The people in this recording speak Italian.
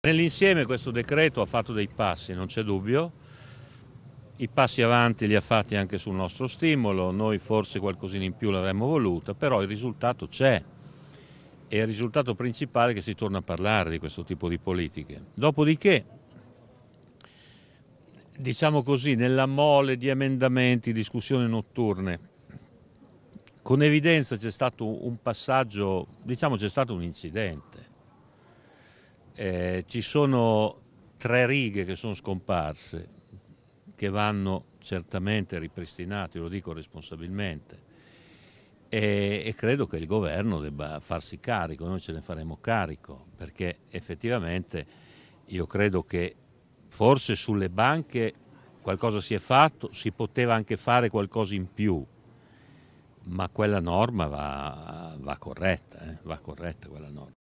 Nell'insieme questo decreto ha fatto dei passi, non c'è dubbio, i passi avanti li ha fatti anche sul nostro stimolo, noi forse qualcosina in più l'avremmo voluta, però il risultato c'è e il risultato principale è che si torna a parlare di questo tipo di politiche. Dopodiché, diciamo così, nella mole di emendamenti, discussioni notturne, con evidenza c'è stato un passaggio, diciamo c'è stato un incidente. Eh, ci sono tre righe che sono scomparse, che vanno certamente ripristinate, lo dico responsabilmente, e, e, credo che il governo debba farsi carico, noi ce ne faremo carico, perché effettivamente io credo che forse sulle banche qualcosa si è fatto, si poteva anche fare qualcosa in più, ma quella norma va, va corretta, eh? va corretta quella norma.